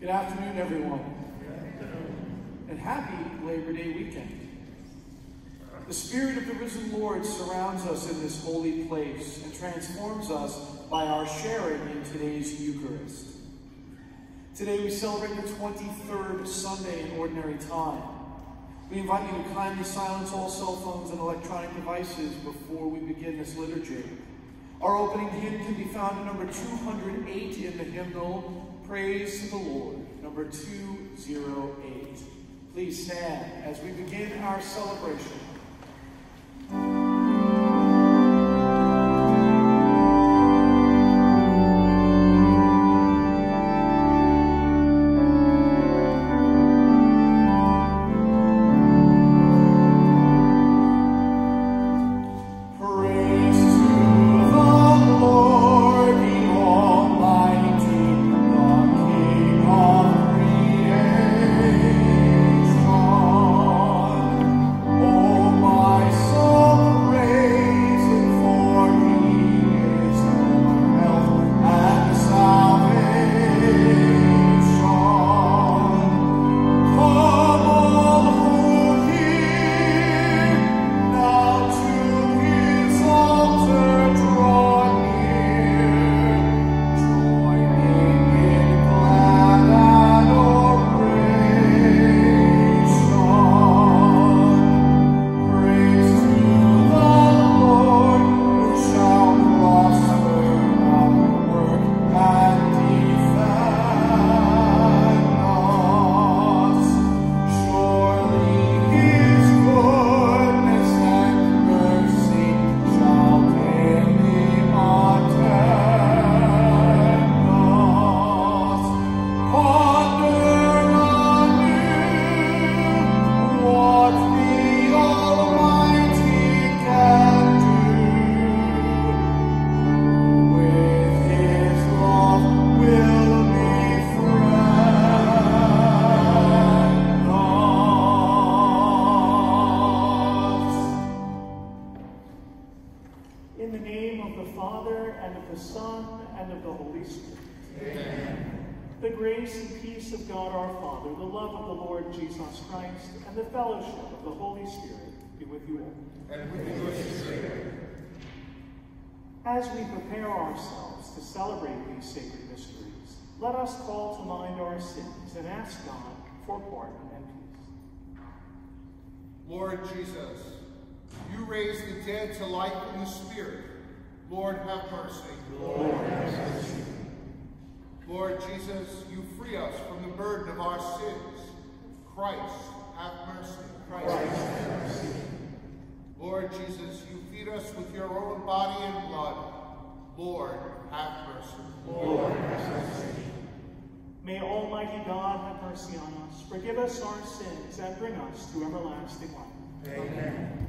Good afternoon, everyone. And happy Labor Day weekend. The Spirit of the risen Lord surrounds us in this holy place and transforms us by our sharing in today's Eucharist. Today we celebrate the 23rd Sunday in Ordinary Time. We invite you to kindly silence all cell phones and electronic devices before we begin this liturgy. Our opening hymn can be found in number 208 in the hymnal, Praise to the Lord, number 208. Please stand as we begin our celebration. We prepare ourselves to celebrate these sacred mysteries, let us call to mind our sins and ask God for pardon and peace. Lord Jesus, you raise the dead to life in the Spirit. Lord, have mercy. Lord, have mercy. Lord Jesus, you free us from the burden of our sins. Christ, have mercy. Christ, Christ have mercy. Lord Jesus, you feed us with your own body and blood. Lord, have mercy. Lord, have mercy. May Almighty God have mercy on us, forgive us our sins, and bring us to everlasting life. Amen.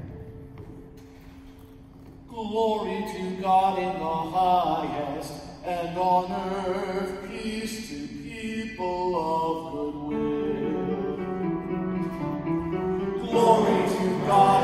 Glory to God in the highest, and on earth peace to people of good will. Glory to God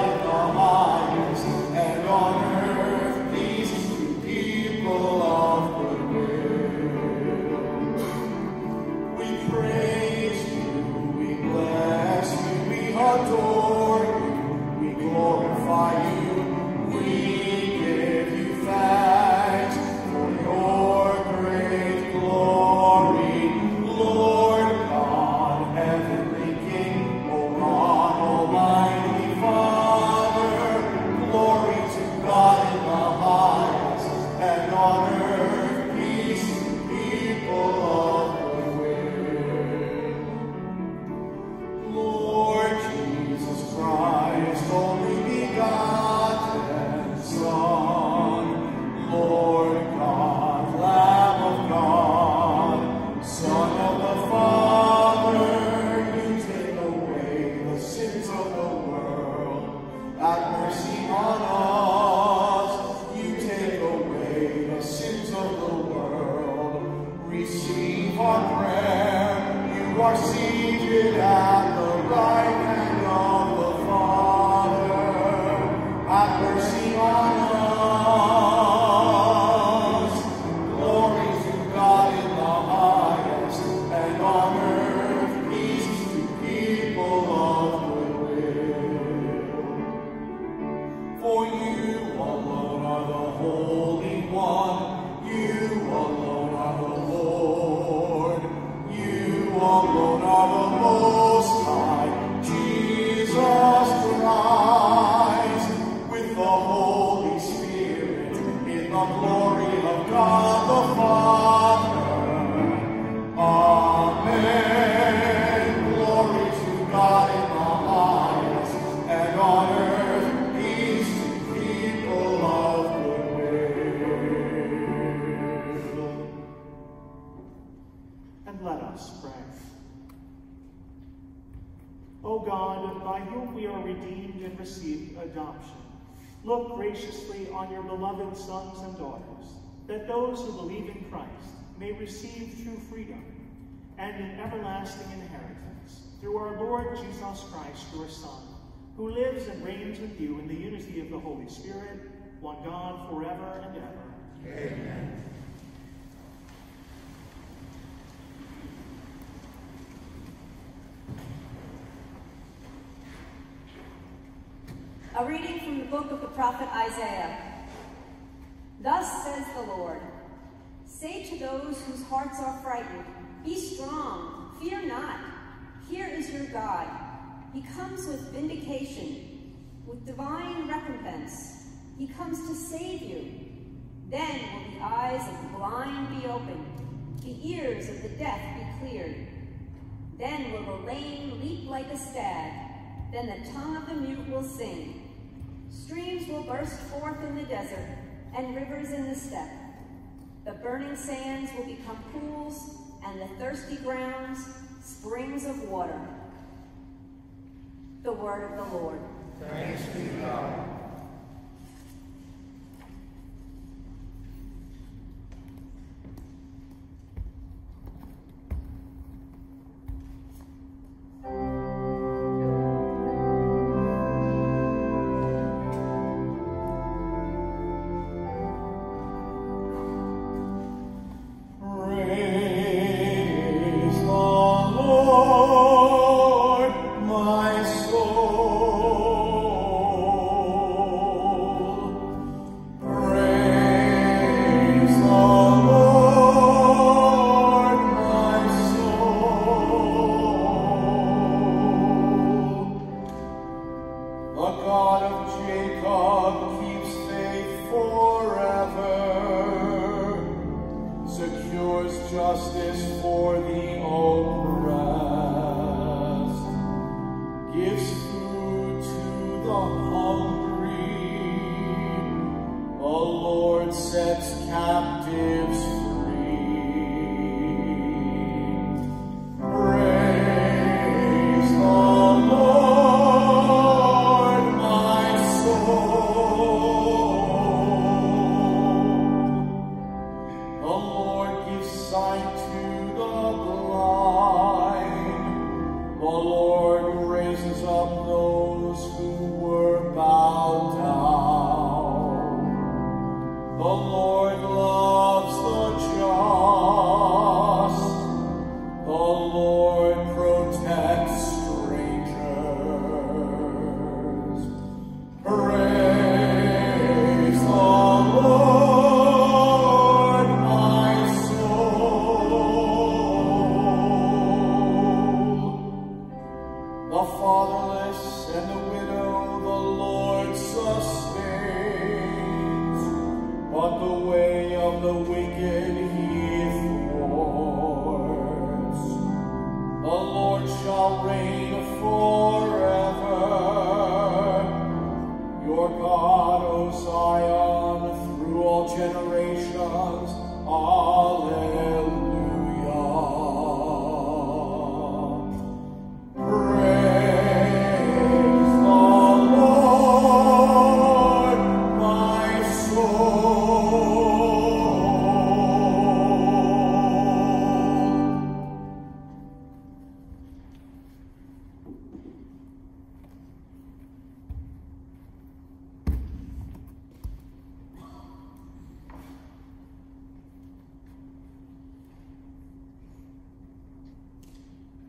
Pray. O God, by whom we are redeemed and received adoption, look graciously on your beloved sons and daughters, that those who believe in Christ may receive true freedom and an everlasting inheritance through our Lord Jesus Christ, your Son, who lives and reigns with you in the unity of the Holy Spirit, one God, forever and ever. Amen. A reading from the book of the prophet Isaiah. Thus says the Lord, Say to those whose hearts are frightened, Be strong, fear not. Here is your God. He comes with vindication, with divine recompense. He comes to save you. Then will the eyes of the blind be opened, the ears of the deaf be cleared. Then will the lame leap like a stag, then the tongue of the mute will sing. Streams will burst forth in the desert, and rivers in the steppe. The burning sands will become pools, and the thirsty grounds, springs of water. The word of the Lord. Thanks be God.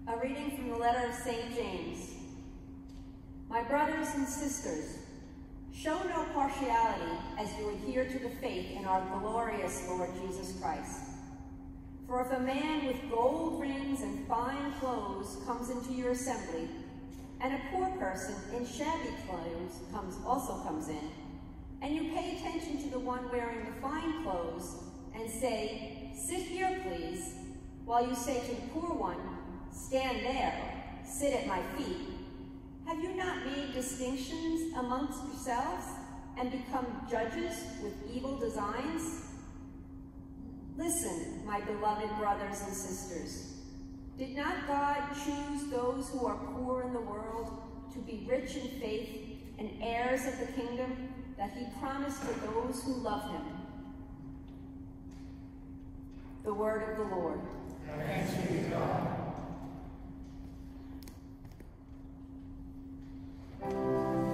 A reading from the letter of St. James. My brothers and sisters, Show no partiality as you adhere to the faith in our glorious Lord Jesus Christ. For if a man with gold rings and fine clothes comes into your assembly, and a poor person in shabby clothes comes also comes in, and you pay attention to the one wearing the fine clothes, and say, Sit here, please, while you say to the poor one, Stand there, sit at my feet, have you not made distinctions amongst yourselves and become judges with evil designs? Listen, my beloved brothers and sisters. Did not God choose those who are poor in the world to be rich in faith and heirs of the kingdom that he promised to those who love him? The word of the Lord. Thanks be to God. Thank you.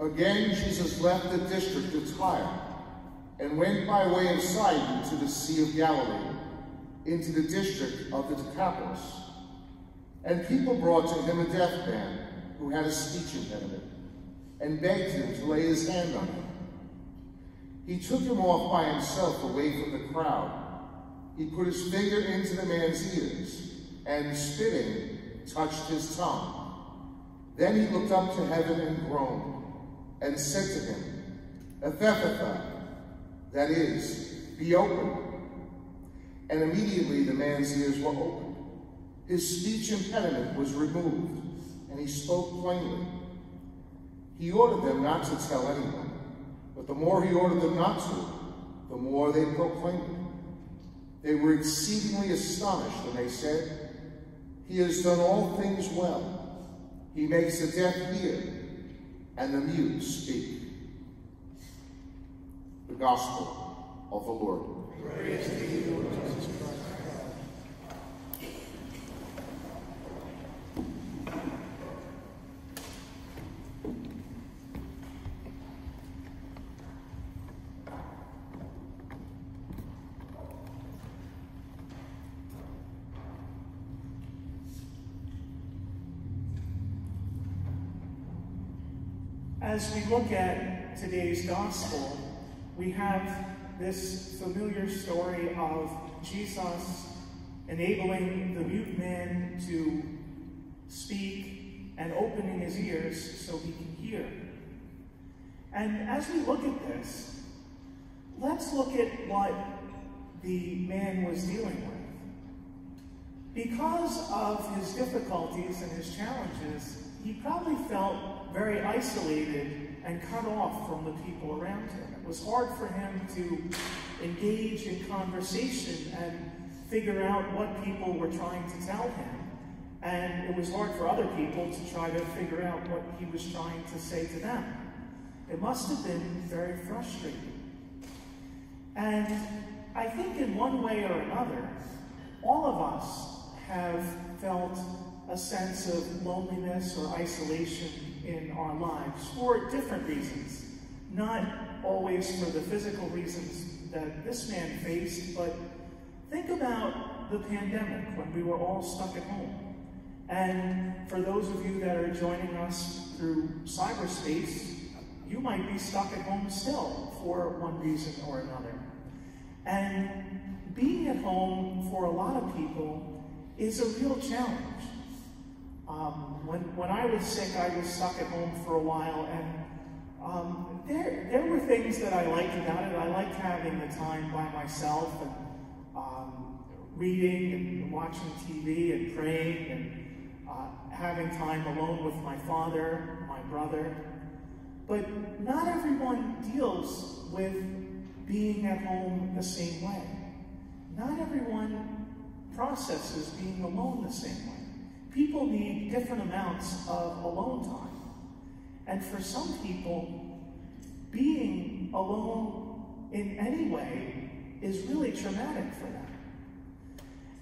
Again, Jesus left the district of Tyre and went by way of Sidon to the Sea of Galilee, into the district of the Decapolis. And people brought to him a deaf man who had a speech impediment, and begged him to lay his hand on him. He took him off by himself away from the crowd. He put his finger into the man's ears, and spitting, touched his tongue. Then he looked up to heaven and groaned and said to him, Ephphatha, that is, be open. And immediately the man's ears were opened. His speech impediment was removed, and he spoke plainly. He ordered them not to tell anyone, but the more he ordered them not to, the more they proclaimed it. They were exceedingly astonished, and they said, He has done all things well. He makes the deaf hear and the mute speak. The Gospel of the Lord. Praise you, Jesus Christ. As we look at today's gospel, we have this familiar story of Jesus enabling the mute man to speak and opening his ears so he can hear. And as we look at this, let's look at what the man was dealing with. Because of his difficulties and his challenges, he probably felt very isolated and cut off from the people around him. It was hard for him to engage in conversation and figure out what people were trying to tell him. And it was hard for other people to try to figure out what he was trying to say to them. It must have been very frustrating. And I think in one way or another, all of us have felt a sense of loneliness or isolation in our lives for different reasons. Not always for the physical reasons that this man faced, but think about the pandemic when we were all stuck at home. And for those of you that are joining us through cyberspace, you might be stuck at home still for one reason or another. And being at home for a lot of people is a real challenge. Um, when, when I was sick, I was stuck at home for a while, and um, there, there were things that I liked about it. I liked having the time by myself and um, reading and watching TV and praying and uh, having time alone with my father, my brother. But not everyone deals with being at home the same way. Not everyone processes being alone the same way. People need different amounts of alone time. And for some people, being alone in any way is really traumatic for them.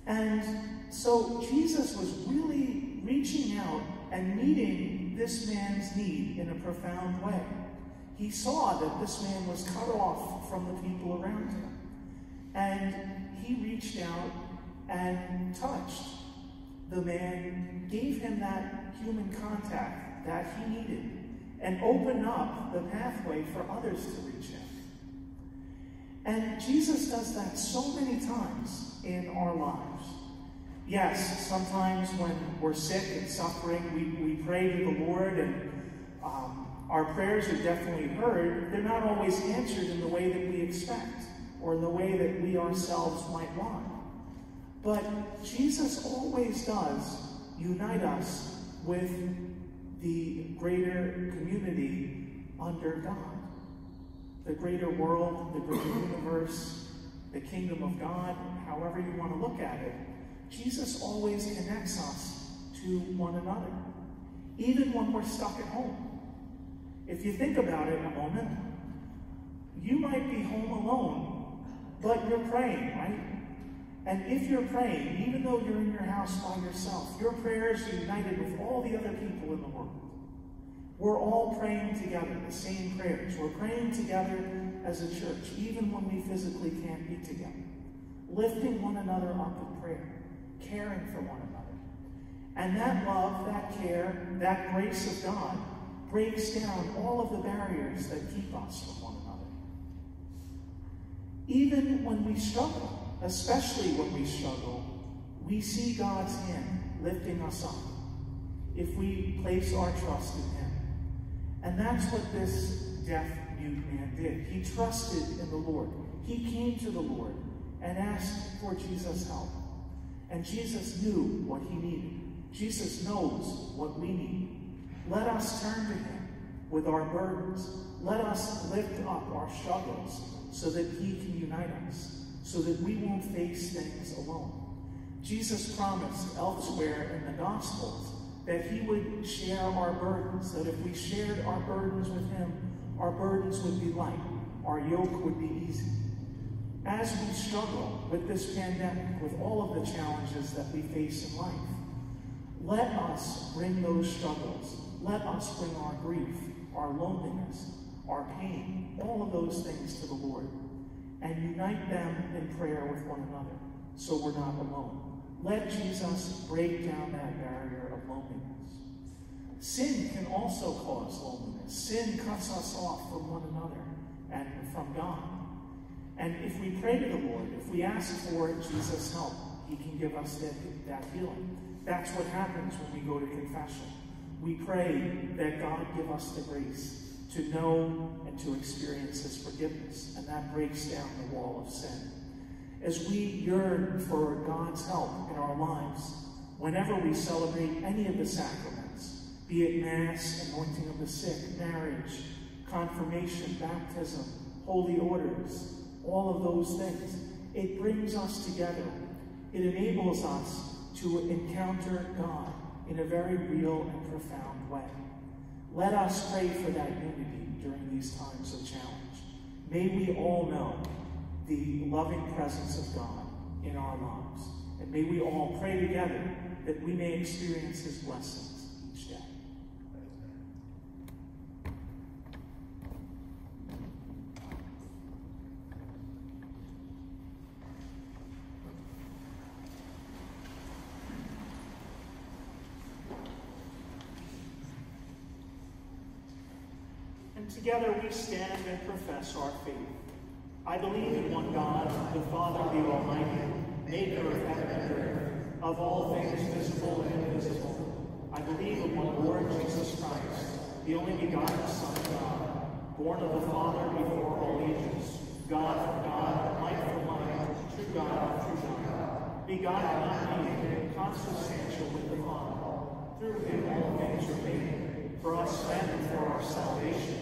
And so Jesus was really reaching out and meeting this man's need in a profound way. He saw that this man was cut off from the people around him. And he reached out and touched the man, gave him that human contact that he needed, and opened up the pathway for others to reach him. And Jesus does that so many times in our lives. Yes, sometimes when we're sick and suffering, we, we pray to the Lord, and um, our prayers are definitely heard. They're not always answered in the way that we expect or in the way that we ourselves might want. But Jesus always does unite us with the greater community under God. The greater world, the greater universe, the kingdom of God, however you want to look at it, Jesus always connects us to one another, even when we're stuck at home. If you think about it a moment, you might be home alone, but you're praying, right? And if you're praying, even though you're in your house by yourself, your prayers are united with all the other people in the world. We're all praying together, the same prayers. We're praying together as a church, even when we physically can't be together. Lifting one another up in prayer, caring for one another. And that love, that care, that grace of God breaks down all of the barriers that keep us from one another. Even when we struggle, especially when we struggle, we see God's hand lifting us up if we place our trust in him. And that's what this deaf mute man did. He trusted in the Lord. He came to the Lord and asked for Jesus' help. And Jesus knew what he needed. Jesus knows what we need. Let us turn to him with our burdens. Let us lift up our struggles so that he can unite us so that we won't face things alone. Jesus promised elsewhere in the Gospels that he would share our burdens, that if we shared our burdens with him, our burdens would be light, our yoke would be easy. As we struggle with this pandemic, with all of the challenges that we face in life, let us bring those struggles. Let us bring our grief, our loneliness, our pain, all of those things to the Lord and unite them in prayer with one another so we're not alone. Let Jesus break down that barrier of loneliness. Sin can also cause loneliness. Sin cuts us off from one another and from God. And if we pray to the Lord, if we ask for Jesus' help, he can give us that, that healing. That's what happens when we go to confession. We pray that God give us the grace to know and to experience his forgiveness. And that breaks down the wall of sin. As we yearn for God's help in our lives, whenever we celebrate any of the sacraments, be it Mass, anointing of the sick, marriage, confirmation, baptism, holy orders, all of those things, it brings us together. It enables us to encounter God in a very real and profound way. Let us pray for that unity during these times of challenge. May we all know the loving presence of God in our lives. And may we all pray together that we may experience his blessings each day. And together we stand and profess our faith. I believe in one God, the Father, the Almighty, maker of heaven and earth, of all things visible and invisible. I believe in one Lord Jesus Christ, the only begotten Son of God, born of the Father before all ages, God from God, light from light, true God of true God, begotten, not made, consubstantial with the Father. Through him all things were made. For us and for our salvation,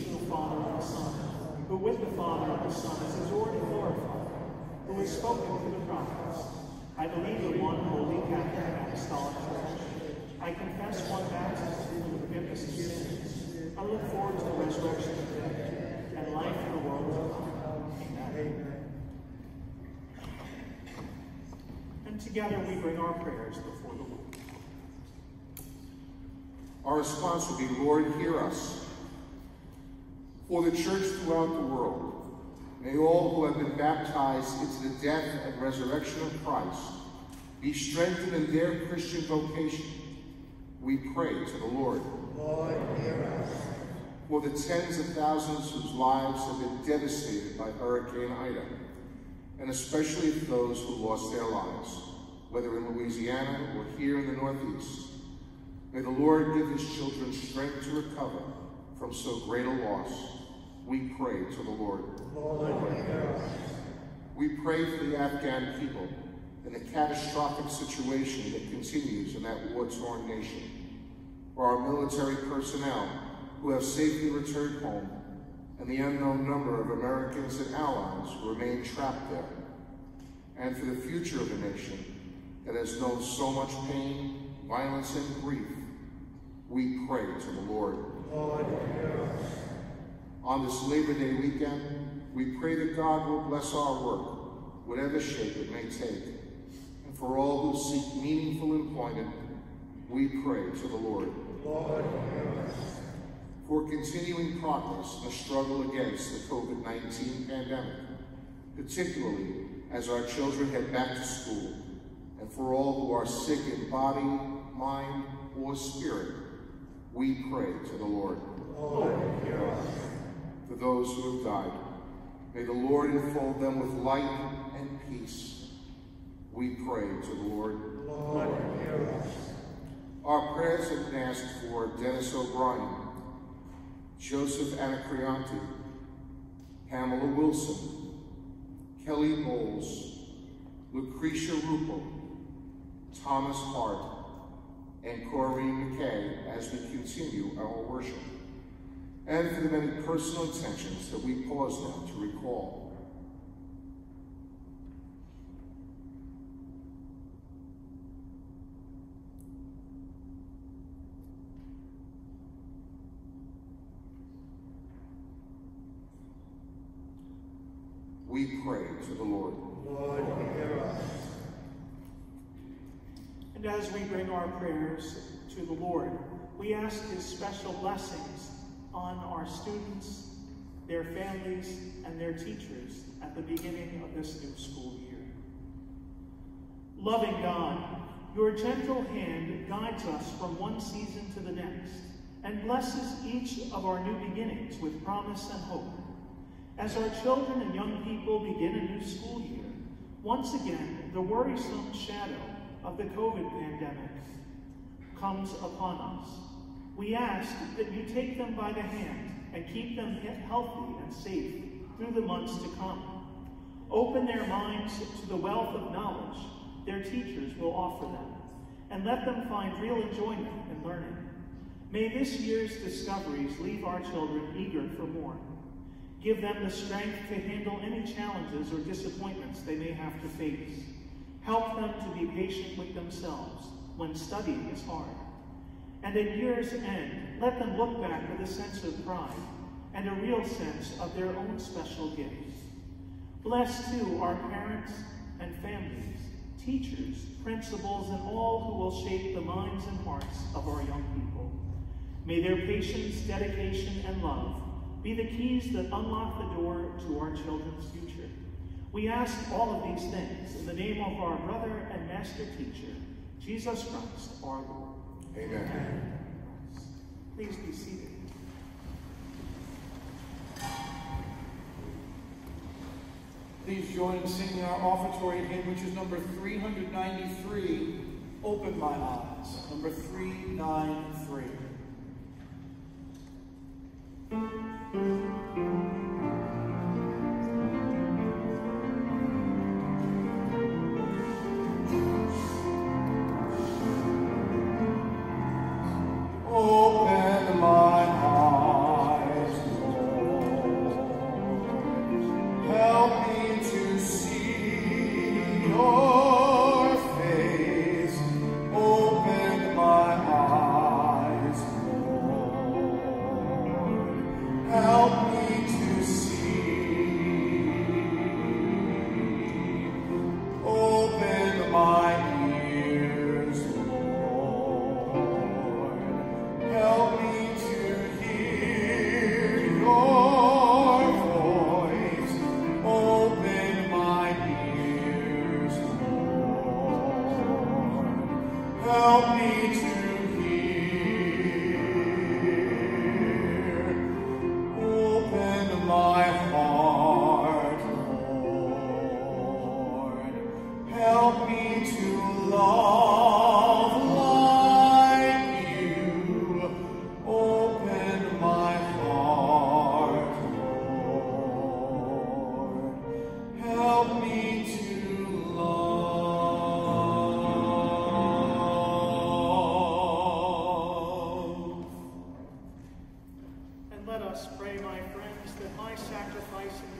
Father and the Son, who with the Father and the Son is adored and glorified, who has spoken to the prophets. I believe in one holy Catholic apostolic church. I confess one baptism for the forgiveness of sins. I look forward to the resurrection of the dead and life in the world to come. Amen. And together we bring our prayers before the Lord. Our response will be, Lord, hear us. For the church throughout the world, may all who have been baptized into the death and resurrection of Christ be strengthened in their Christian vocation. We pray to the Lord. Lord, hear us. For the tens of thousands whose lives have been devastated by Hurricane Ida, and especially for those who lost their lives, whether in Louisiana or here in the Northeast, May the Lord give his children strength to recover from so great a loss. We pray to the Lord. Lord. We pray for the Afghan people and the catastrophic situation that continues in that war-torn nation. For our military personnel who have safely returned home and the unknown number of Americans and allies who remain trapped there. And for the future of the nation that has known so much pain, violence, and grief we pray to the Lord. Lord. On this Labor Day weekend, we pray that God will bless our work, whatever shape it may take. And for all who seek meaningful employment, we pray to the Lord. Lord, hear us. For continuing progress in the struggle against the COVID-19 pandemic, particularly as our children head back to school, and for all who are sick in body, mind, or spirit, we pray to the Lord. Lord, hear us. For those who have died, may the Lord enfold them with light and peace. We pray to the Lord. Lord, hear us. Our prayers have been asked for Dennis O'Brien, Joseph Anacreonti, Pamela Wilson, Kelly Bowles, Lucretia Rupel, Thomas Hart, and Corrine McKay as we continue our worship, and for the many personal intentions that we pause now to recall. We pray to the Lord. Lord, hear us. And as we bring our prayers to the Lord, we ask his special blessings on our students, their families, and their teachers at the beginning of this new school year. Loving God, your gentle hand guides us from one season to the next and blesses each of our new beginnings with promise and hope. As our children and young people begin a new school year, once again, the worrisome shadow of the COVID pandemic comes upon us. We ask that you take them by the hand and keep them healthy and safe through the months to come. Open their minds to the wealth of knowledge their teachers will offer them, and let them find real enjoyment in learning. May this year's discoveries leave our children eager for more. Give them the strength to handle any challenges or disappointments they may have to face. Help them to be patient with themselves when studying is hard. And at year's end, let them look back with a sense of pride and a real sense of their own special gifts. Bless, too, our parents and families, teachers, principals, and all who will shape the minds and hearts of our young people. May their patience, dedication, and love be the keys that unlock the door to our children's future. We ask all of these things in the name of our brother and master teacher, Jesus Christ, our Lord. Amen. Please be seated. Please join in singing our offertory hymn, which is number 393, Open My Eyes. Number 393.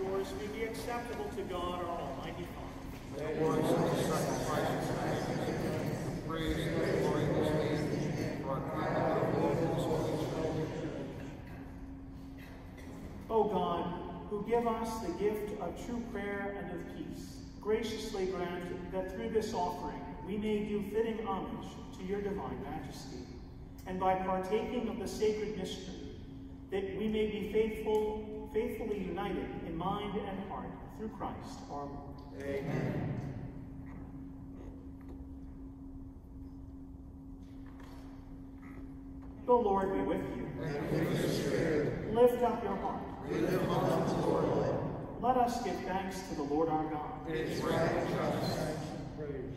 Yours may be acceptable to God, our Almighty Father. O God, who give us the gift of true prayer and of peace, graciously grant that through this offering we may do fitting homage to your divine majesty, and by partaking of the sacred mystery, that we may be faithful, faithfully united in mind and heart through Christ our Lord. Amen. The Lord be with you. Lift up your heart. Let us give thanks to the Lord our God. It is right and just.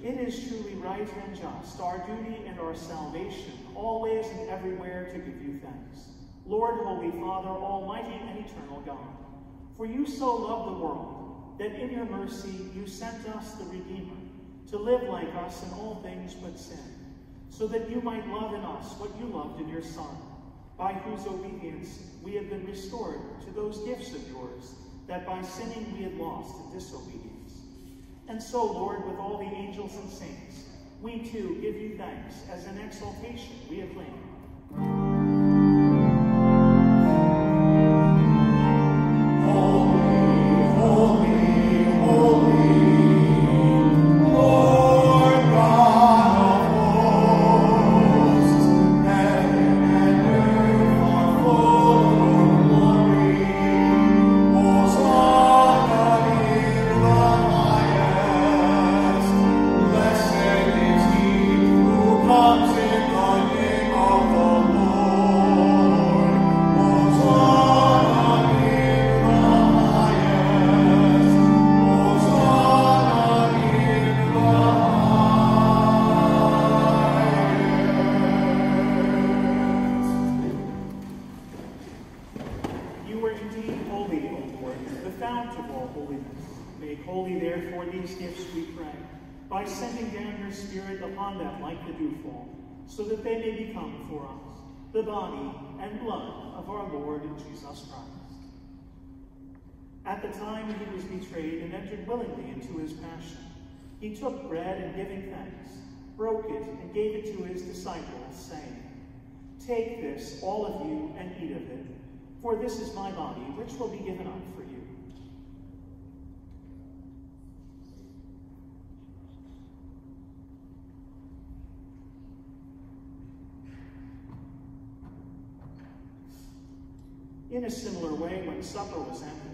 It is truly right and just, our duty and our salvation, always and everywhere to give you thanks. Lord, Holy Father, Almighty and eternal God, for you so loved the world that in your mercy you sent us the Redeemer to live like us in all things but sin, so that you might love in us what you loved in your Son, by whose obedience we have been restored to those gifts of yours that by sinning we had lost in disobedience. And so, Lord, with all the angels and saints, we too give you thanks as an exaltation we acclaim. At the time he was betrayed and entered willingly into his passion. He took bread and giving thanks, broke it and gave it to his disciples, saying, Take this, all of you, and eat of it, for this is my body, which will be given up for you. In a similar way, when supper was ended,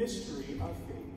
mystery of faith.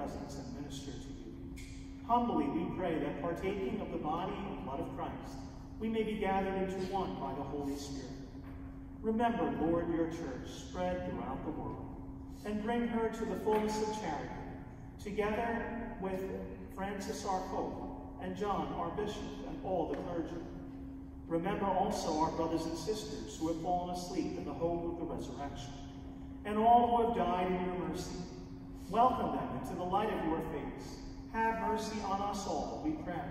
Presence and minister to you. Humbly we pray that partaking of the body and blood of Christ, we may be gathered into one by the Holy Spirit. Remember, Lord, your church spread throughout the world, and bring her to the fullness of charity, together with Francis our Pope, and John our Bishop, and all the clergy. Remember also our brothers and sisters who have fallen asleep in the hope of the resurrection, and all who have died in your mercy. Welcome them into the light of your face. Have mercy on us all, we pray.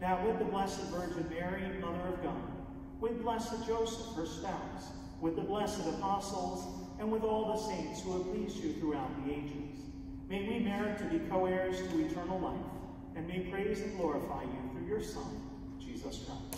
Now with the Blessed Virgin Mary, Mother of God, with Blessed Joseph, her spouse, with the blessed apostles, and with all the saints who have pleased you throughout the ages. May we merit to be co-heirs to eternal life, and may praise and glorify you through your Son, Jesus Christ.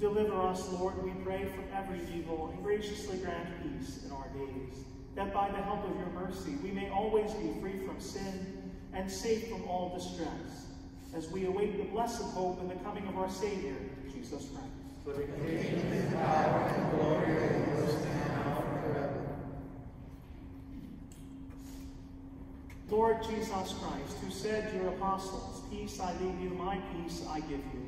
Deliver us, Lord, we pray, from every evil, and graciously grant peace in our days, that by the help of your mercy we may always be free from sin and safe from all distress, as we await the blessed hope and the coming of our Savior, Jesus Christ. For the kingdom power and glory are yours now and forever. Lord Jesus Christ, who said to your apostles, Peace I leave you, my peace I give you.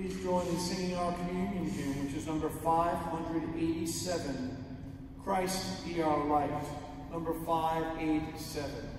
please join in singing our communion hymn, which is number 587, Christ be our light, number 587.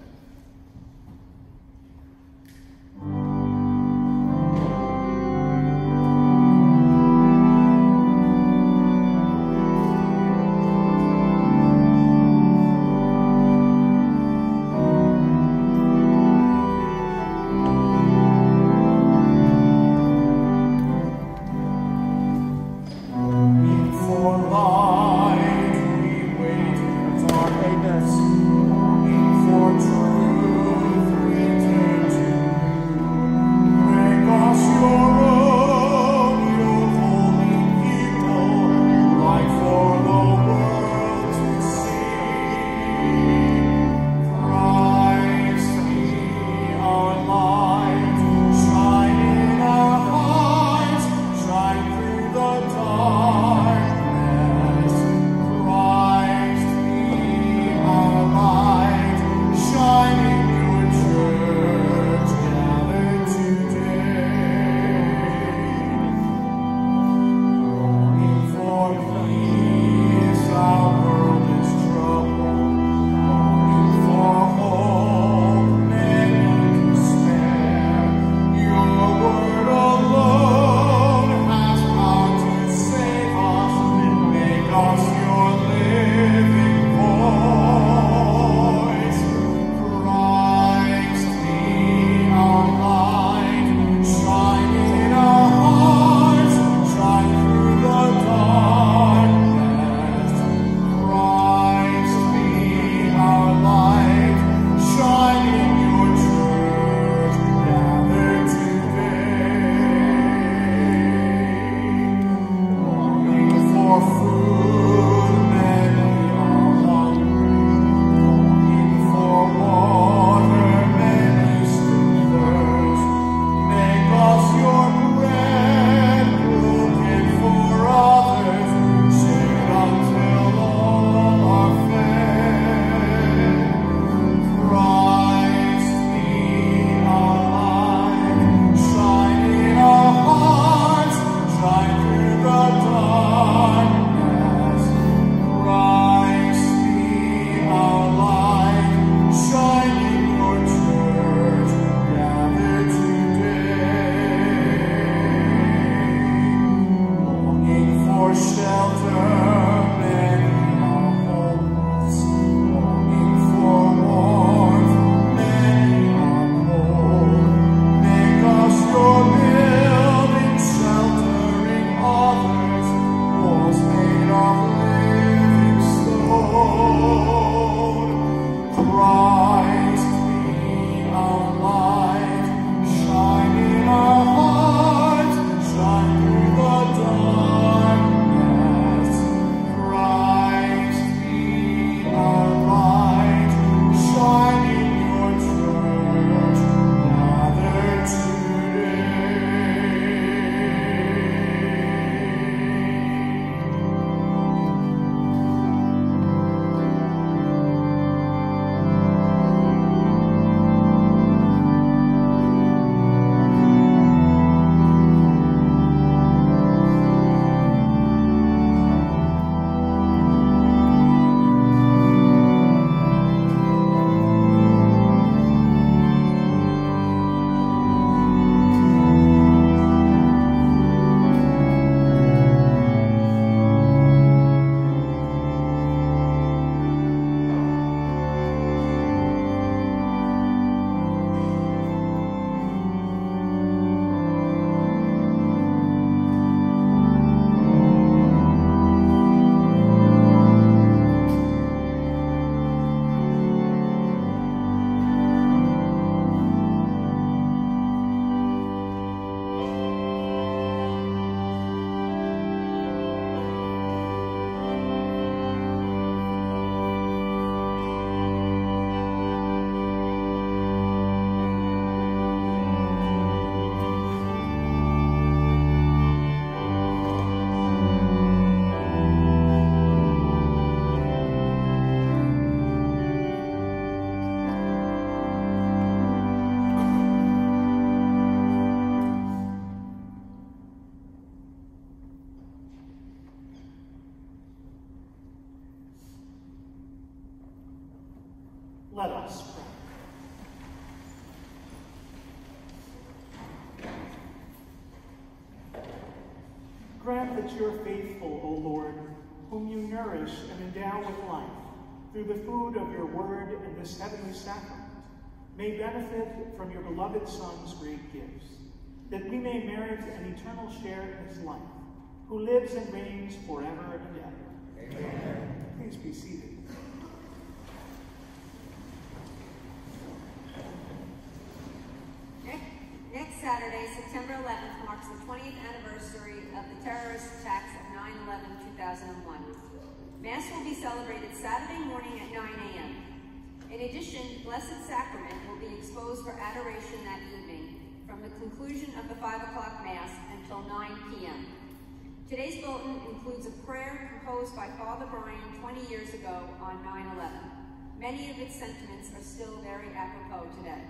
That you are faithful, O Lord, whom you nourish and endow with life, through the food of your word and this heavenly sacrament, may benefit from your beloved Son's great gifts, that we may merit an eternal share in his life, who lives and reigns forever and ever. Amen. Please be seated. Next Saturday, September 11th, marks the 20th anniversary of the terrorist attacks of 9-11-2001. Mass will be celebrated Saturday morning at 9 a.m. In addition, Blessed Sacrament will be exposed for adoration that evening from the conclusion of the 5 o'clock Mass until 9 p.m. Today's bulletin includes a prayer composed by Father Brian 20 years ago on 9-11. Many of its sentiments are still very apropos today.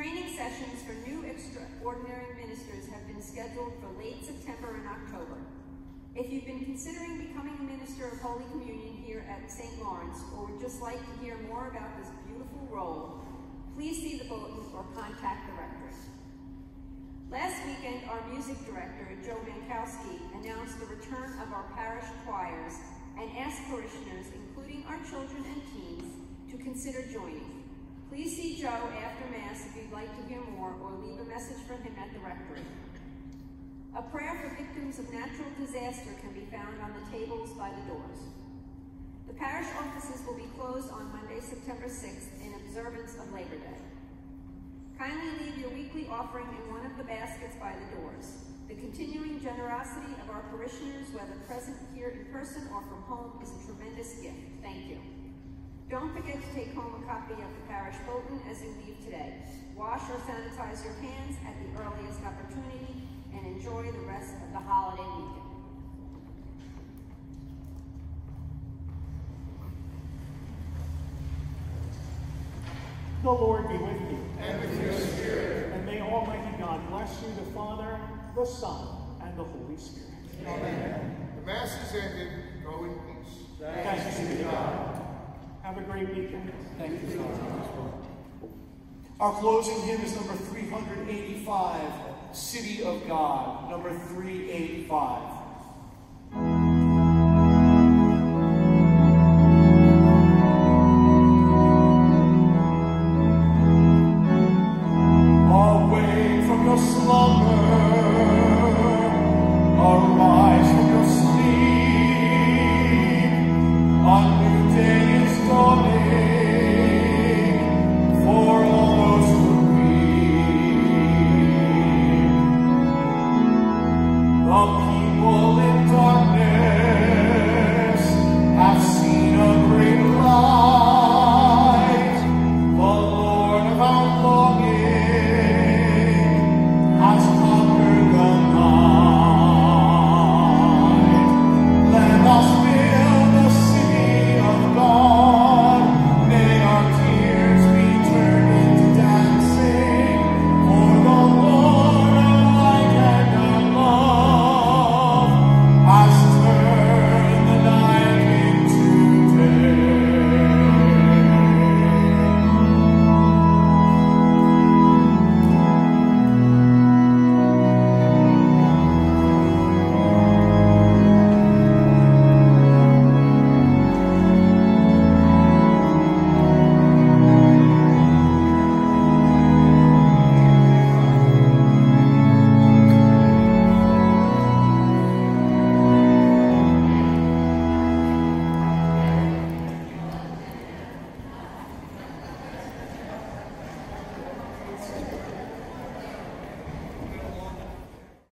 Training sessions for new extraordinary ministers have been scheduled for late September and October. If you've been considering becoming a minister of Holy Communion here at St. Lawrence, or would just like to hear more about this beautiful role, please see the bulletin or contact the rector. Last weekend, our music director, Joe Mankowski, announced the return of our parish choirs and asked parishioners, including our children and teens, to consider joining. Please see Joe after Mass if you'd like to hear more or leave a message for him at the rectory. A prayer for victims of natural disaster can be found on the tables by the doors. The parish offices will be closed on Monday, September 6th in observance of Labor Day. Kindly leave your weekly offering in one of the baskets by the doors. The continuing generosity of our parishioners, whether present here in person or from home, is a tremendous gift. Thank you. Don't forget to take home a copy of the parish bulletin as you leave today. Wash or sanitize your hands at the earliest opportunity and enjoy the rest of the holiday weekend. The Lord be with you. And with your spirit. And may Almighty God bless you, the Father, the Son, and the Holy Spirit. Amen. The Mass is ended. Go in peace. Thanks be to God. Have a great weekend. Thank you, Father. Our closing hymn is number 385, City of God, number 385.